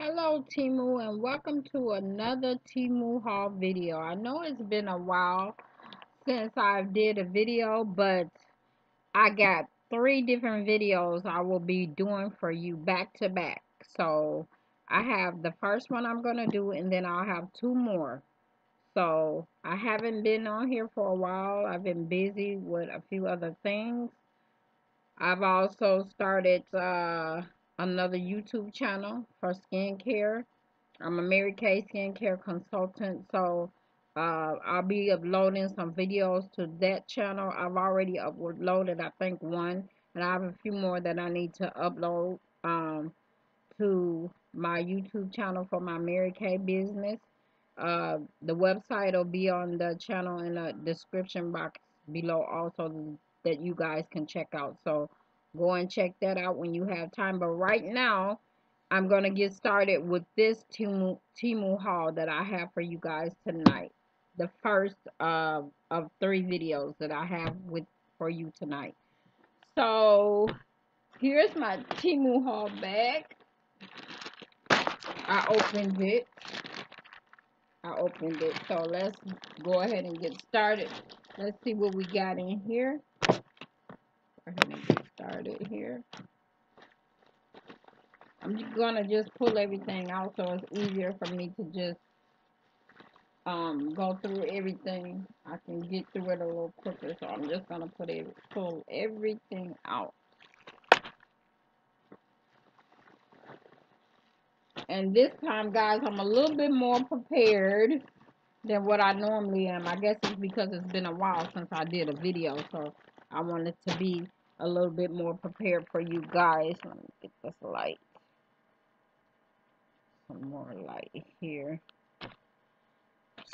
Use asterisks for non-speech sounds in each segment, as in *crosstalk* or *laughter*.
Hello Temu and welcome to another Temu haul video. I know it's been a while since I did a video but I got three different videos I will be doing for you back to back. So I have the first one I'm going to do and then I'll have two more. So I haven't been on here for a while. I've been busy with a few other things. I've also started uh, another YouTube channel for skincare. I'm a Mary Kay skincare consultant, so uh, I'll be uploading some videos to that channel. I've already uploaded, I think, one, and I have a few more that I need to upload um, to my YouTube channel for my Mary Kay business. Uh, the website will be on the channel in the description box below also that you guys can check out. So go and check that out when you have time. But right now, I'm going to get started with this Temu, Temu haul that I have for you guys tonight. The first uh, of three videos that I have with for you tonight. So here's my Temu haul bag. I opened it. I opened it. So let's go ahead and get started. Let's see what we got in here. Started here. I'm just gonna just pull everything out so it's easier for me to just um go through everything. I can get through it a little quicker. So I'm just gonna put it pull everything out. And this time guys I'm a little bit more prepared than what I normally am. I guess it's because it's been a while since I did a video, so I wanted to be a little bit more prepared for you guys. Let me get this light. Some more light here.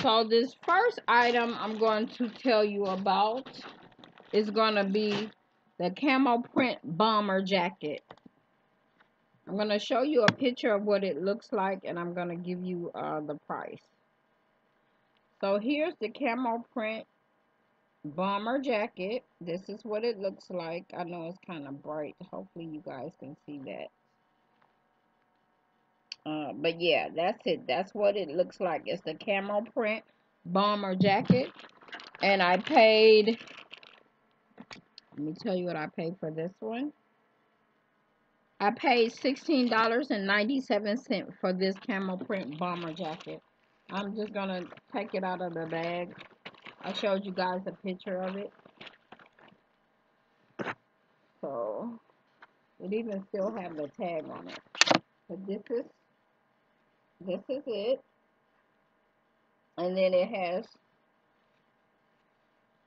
So this first item I'm going to tell you about is going to be the camo print bomber jacket. I'm going to show you a picture of what it looks like and I'm going to give you uh, the price. So here's the camo print bomber jacket. This is what it looks like. I know it's kind of bright. Hopefully you guys can see that. Uh, but yeah, that's it. That's what it looks like. It's the camo print bomber jacket. And I paid, let me tell you what I paid for this one. I paid $16.97 for this camo print bomber jacket. I'm just going to take it out of the bag. I showed you guys a picture of it. So, it even still have the tag on it. But this is, this is it. And then it has,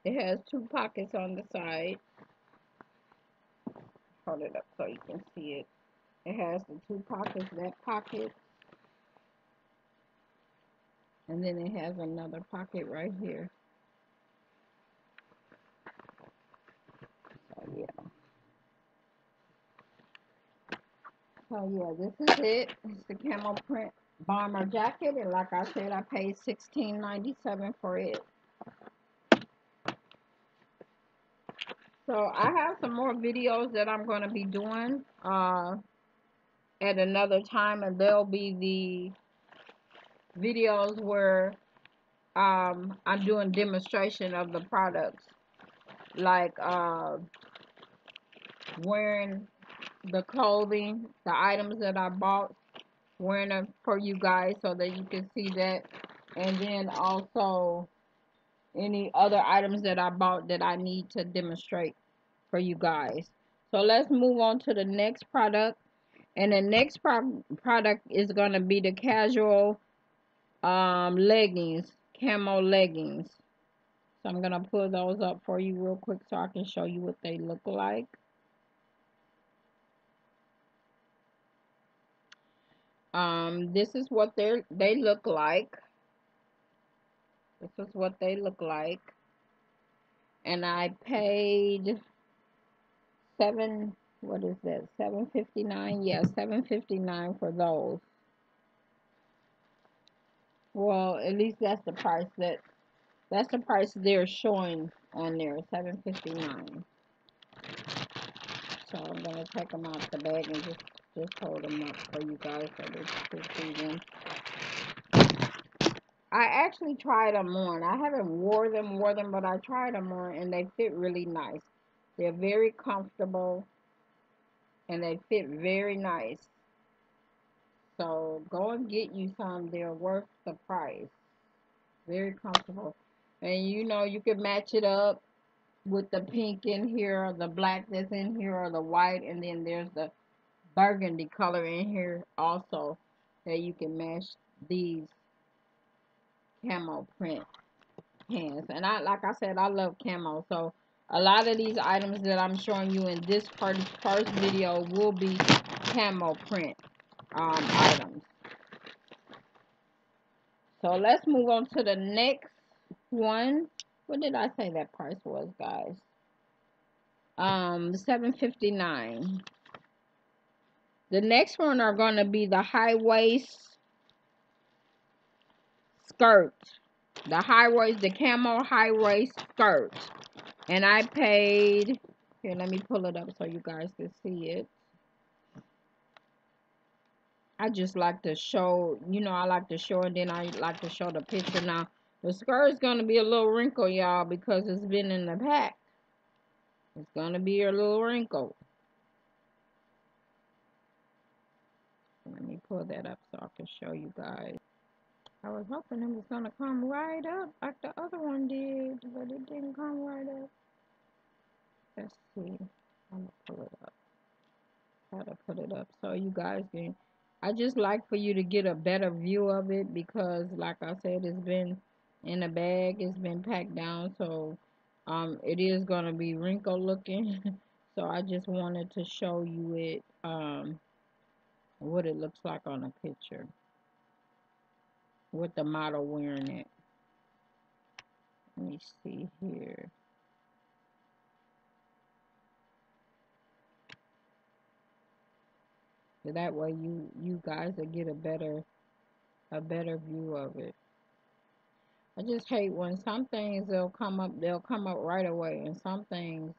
it has two pockets on the side. Hold it up so you can see it. It has the two pockets, that pocket and then it has another pocket right here. So yeah. So yeah, this is it. It's the camo print bomber jacket, and like I said, I paid $16.97 for it. So I have some more videos that I'm going to be doing uh, at another time, and they'll be the videos where um, I'm doing demonstration of the products, like uh, wearing the clothing, the items that I bought, wearing them for you guys so that you can see that, and then also any other items that I bought that I need to demonstrate for you guys. So let's move on to the next product. And the next pro product is going to be the casual um, leggings, camo leggings. So I'm going to pull those up for you real quick so I can show you what they look like. Um, this is what they they look like. This is what they look like. And I paid seven what is that? Seven fifty nine? Yeah, seven fifty nine for those. Well, at least that's the price that that's the price they're showing on there, seven fifty nine. So I'm gonna take them out the bag and just just hold them up for you guys so that can see them. I actually tried them on. I haven't wore them, wore them, but I tried them on and they fit really nice. They're very comfortable and they fit very nice. So go and get you some. They're worth the price. Very comfortable. And you know, you can match it up with the pink in here, the black that's in here, or the white. And then there's the burgundy color in here also that you can match these camo print pants. And I, like I said, I love camo. So a lot of these items that I'm showing you in this first, first video will be camo print um, items. So let's move on to the next one. What did I say that price was, guys? Um, 7.59. The next one are going to be the high waist skirt. The high waist, the camo high waist skirt. And I paid, here, let me pull it up so you guys can see it. I just like to show, you know, I like to show and then I like to show the picture. Now, the skirt is going to be a little wrinkle, y'all, because it's been in the pack. It's going to be a little wrinkle. Let me pull that up so I can show you guys. I was hoping it was going to come right up like the other one did, but it didn't come right up. Let's see. I'm going to pull it up. How to put it up so you guys can I just like for you to get a better view of it because like I said it's been in a bag it's been packed down so um it is going to be wrinkled looking *laughs* so I just wanted to show you it um what it looks like on a picture with the model wearing it let me see here So that way you you guys will get a better a better view of it. I just hate when some things they'll come up they'll come up right away and some things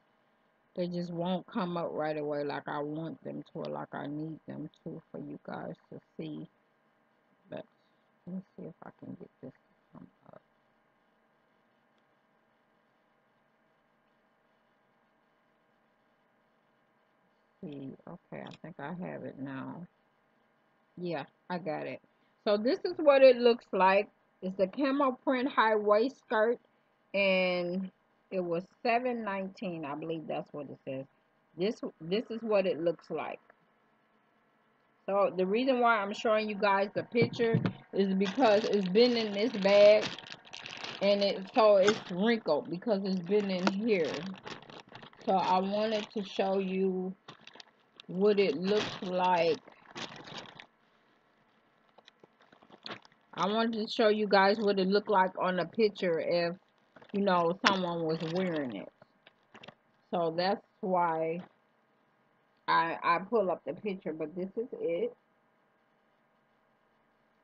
they just won't come up right away like I want them to or like I need them to for you guys to see. But let me see if I can get this to come up. Okay, I think I have it now. Yeah, I got it. So this is what it looks like. It's a camo print high waist skirt and it was 7.19. I believe that's what it says. This this is what it looks like. So the reason why I'm showing you guys the picture is because it's been in this bag and it so it's wrinkled because it's been in here. So I wanted to show you what it looks like. I wanted to show you guys what it looked like on the picture if, you know, someone was wearing it. So that's why I, I pull up the picture, but this is it.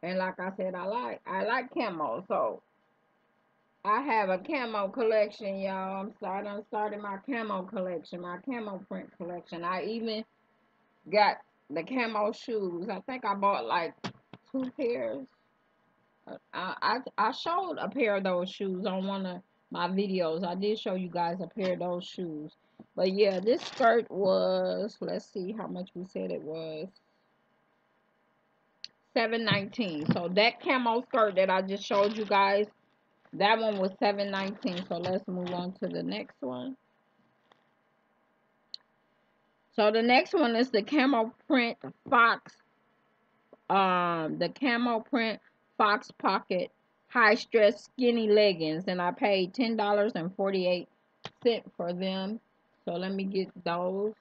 And like I said, I like I like camo, so I have a camo collection, y'all. I'm starting I'm starting my camo collection, my camo print collection. I even got the camo shoes. I think I bought like two pairs. I, I, I showed a pair of those shoes on one of my videos. I did show you guys a pair of those shoes. But yeah, this skirt was, let's see how much we said it was. 719 So that camo skirt that I just showed you guys, that one was 719 So let's move on to the next one. So the next one is the camo print fox. Um, the camo print fox pocket high stress skinny leggings, and I paid ten dollars and forty eight cent for them. So let me get those.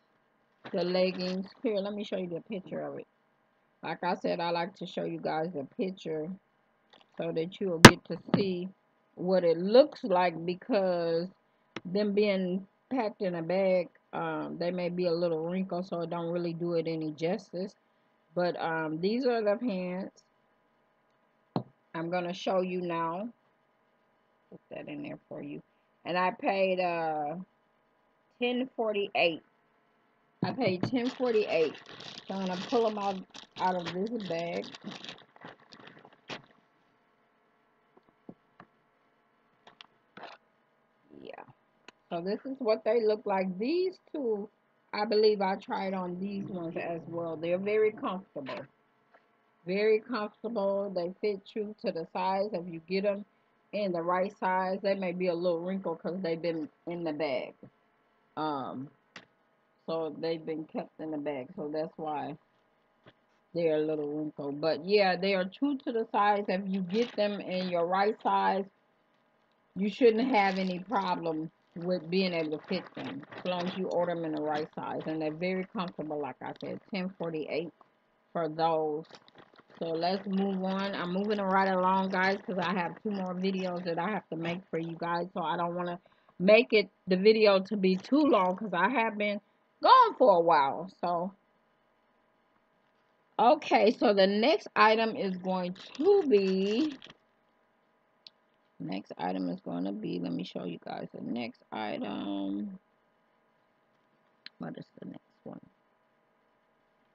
The leggings here. Let me show you the picture of it. Like I said, I like to show you guys the picture so that you'll get to see what it looks like because them being packed in a bag um, they may be a little wrinkled, so it don't really do it any justice. But um, these are the pants. I'm going to show you now. Put that in there for you. And I paid uh, 1048 I paid ten forty eight. So I'm gonna pull them out out of this bag. Yeah. So this is what they look like. These two, I believe I tried on these ones as well. They're very comfortable. Very comfortable. They fit true to the size. If you get them in the right size, they may be a little wrinkled because they've been in the bag. Um, so they've been kept in the bag. So that's why they're a little wrinkled. But yeah, they are true to the size. If you get them in your right size, you shouldn't have any problem with being able to fit them as long as you order them in the right size. And they're very comfortable, like I said, 1048 for those. So let's move on. I'm moving right along, guys, because I have two more videos that I have to make for you guys. So I don't want to make it the video to be too long because I have been gone for a while. So, okay. So the next item is going to be, next item is going to be, let me show you guys the next item. What is the next?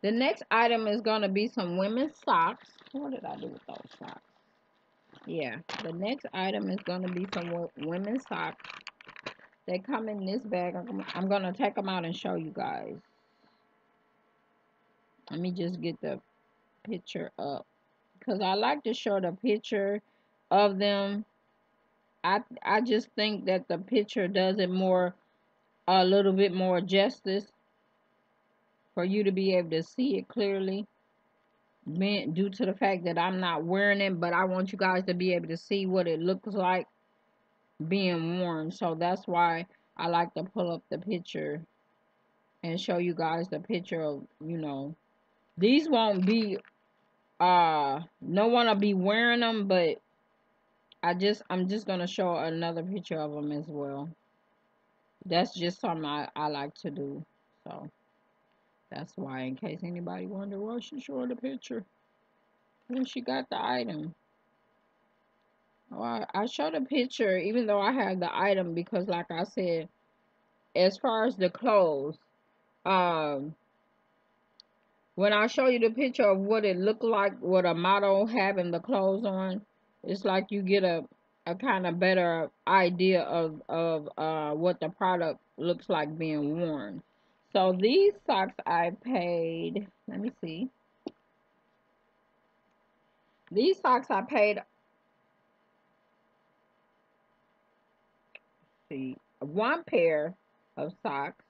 The next item is going to be some women's socks. What did I do with those socks? Yeah, the next item is going to be some women's socks. They come in this bag. I'm going to take them out and show you guys. Let me just get the picture up. Because I like to show the picture of them. I, I just think that the picture does it more, a little bit more justice for you to be able to see it clearly due to the fact that I'm not wearing it but I want you guys to be able to see what it looks like being worn. So that's why I like to pull up the picture and show you guys the picture of you know these won't be uh no one will be wearing them but I just I'm just gonna show another picture of them as well. That's just something I, I like to do so that's why, in case anybody wonder why she showed the picture when she got the item. I, I showed a picture even though I had the item because, like I said, as far as the clothes, um, when I show you the picture of what it looked like, what a model having the clothes on, it's like you get a a kind of better idea of of uh, what the product looks like being worn. So these socks I paid, let me see. These socks I paid, see, one pair of socks,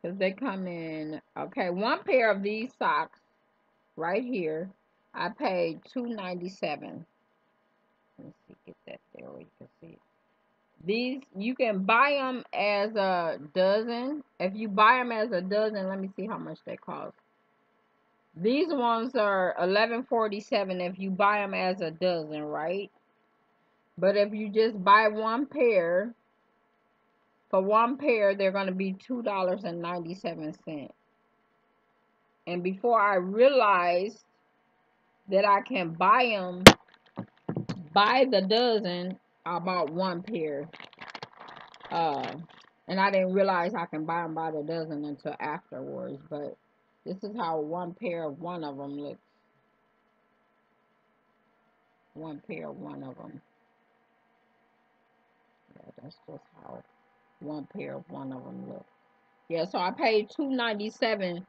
because they come in, okay, one pair of these socks right here, I paid two ninety seven. Let's see, get that there where you can see it. These, you can buy them as a dozen. If you buy them as a dozen, let me see how much they cost. These ones are eleven forty seven if you buy them as a dozen, right? But if you just buy one pair, for one pair, they're going to be $2.97. And before I realized that I can buy them by the dozen, I bought one pair. Uh, and I didn't realize I can buy them by the dozen until afterwards. But this is how one pair of one of them looks. One pair of one of them. Yeah, that's just how one pair of one of them looks. Yeah, so I paid two ninety seven.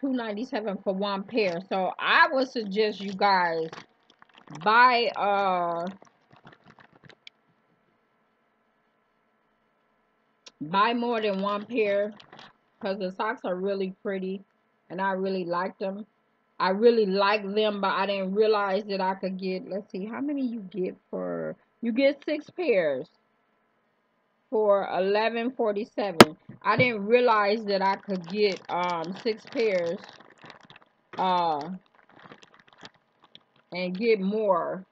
Two ninety seven for one pair. So I would suggest you guys buy uh buy more than one pair because the socks are really pretty and I really like them. I really like them, but I didn't realize that I could get, let's see, how many you get for, you get six pairs for 11.47. I didn't realize that I could get um six pairs uh and get more,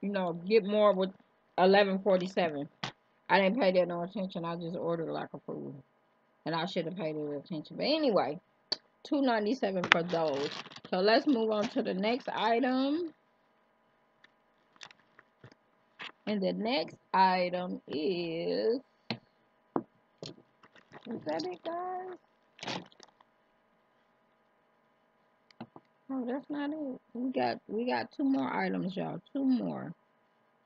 you know, get more with 11.47. I didn't pay that no attention. I just ordered like a fool. And I should have paid it attention. But anyway, two ninety seven for those. So let's move on to the next item. And the next item is is that it guys? Oh, that's not it. We got we got two more items, y'all. Two more.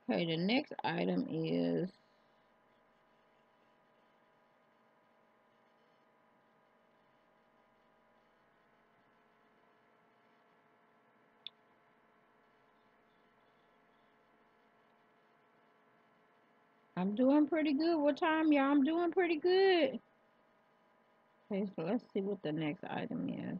Okay, the next item is I'm doing pretty good. What time, y'all? I'm doing pretty good. Okay, so let's see what the next item is.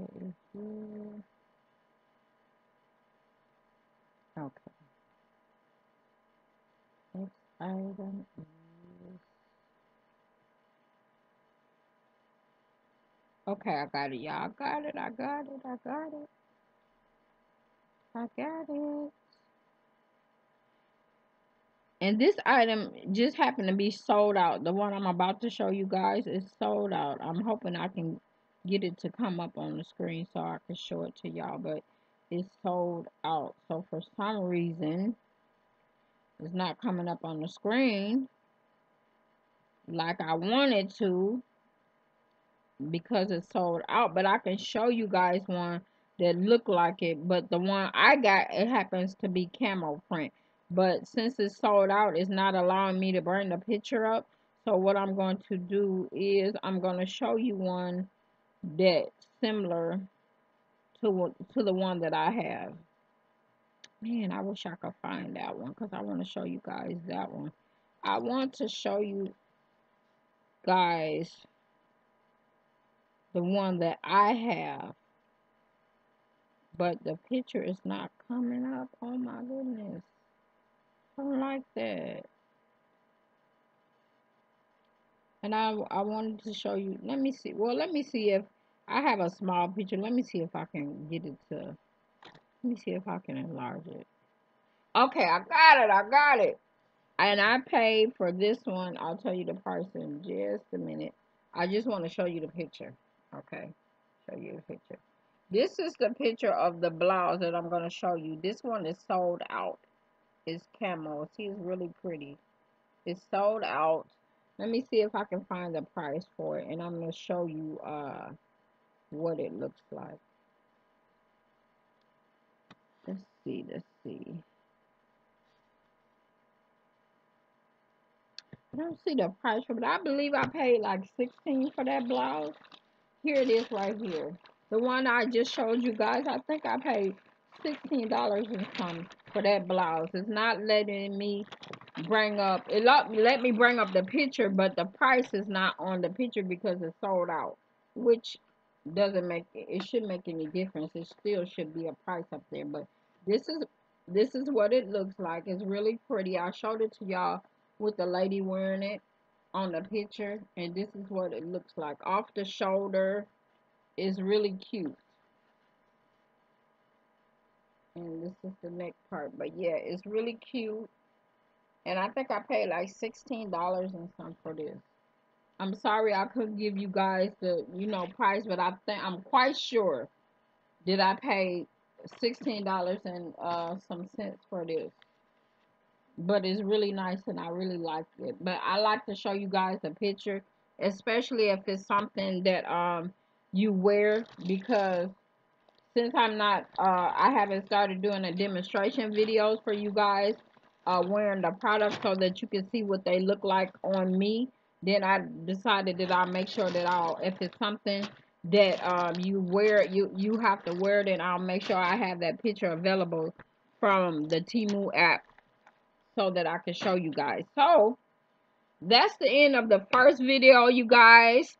Okay. Okay. Item is Okay, I got it, y'all. Got it, I got it, I got it. I got it. And this item just happened to be sold out. The one I'm about to show you guys is sold out. I'm hoping I can get it to come up on the screen so I can show it to y'all. But it's sold out. So for some reason, it's not coming up on the screen like I wanted to because it's sold out. But I can show you guys one that look like it. But the one I got, it happens to be camo print. But since it's sold out, it's not allowing me to bring the picture up. So what I'm going to do is I'm going to show you one that's similar to, to the one that I have. Man, I wish I could find that one because I want to show you guys that one. I want to show you guys the one that I have. But the picture is not coming up. Oh my goodness I don't like that. And I, I wanted to show you. Let me see. Well, let me see if I have a small picture. Let me see if I can get it to. Let me see if I can enlarge it. Okay, I got it. I got it. And I paid for this one. I'll tell you the price in just a minute. I just want to show you the picture. Okay, show you the picture. This is the picture of the blouse that I'm going to show you. This one is sold out is camo. She's really pretty. It's sold out. Let me see if I can find the price for it. And I'm going to show you uh, what it looks like. Let's see. Let's see. I don't see the price for it. I believe I paid like 16 for that blouse. Here it is right here. The one I just showed you guys, I think I paid $16 and some for that blouse. It's not letting me bring up, it let, let me bring up the picture, but the price is not on the picture because it's sold out, which doesn't make, it should make any difference. It still should be a price up there, but this is, this is what it looks like. It's really pretty. I showed it to y'all with the lady wearing it on the picture, and this is what it looks like. Off the shoulder is really cute and this is the neck part but yeah it's really cute and I think I paid like $16 and some for this I'm sorry I couldn't give you guys the you know price but I think I'm quite sure did I pay $16 and uh, some cents for this. But it's really nice and I really like it. But I like to show you guys a picture especially if it's something that um you wear because since I'm not, uh, I haven't started doing a demonstration videos for you guys uh, wearing the product so that you can see what they look like on me, then I decided that I'll make sure that I'll, if it's something that um, you wear, you, you have to wear it, and I'll make sure I have that picture available from the Temu app so that I can show you guys. So, that's the end of the first video, you guys.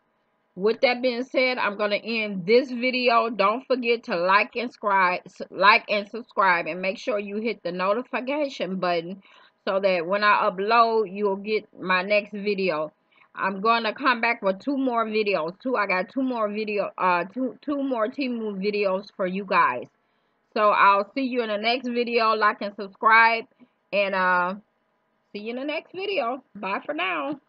With that being said i'm to end this video. Don't forget to like and subscribe like and subscribe and make sure you hit the notification button so that when i upload you'll get my next video i'm going to come back with two more videos. Two i got two more video uh two two more Temu videos for you guys. So i'll see you in the next video. Like and subscribe. And uh see you in the next video. Bye for now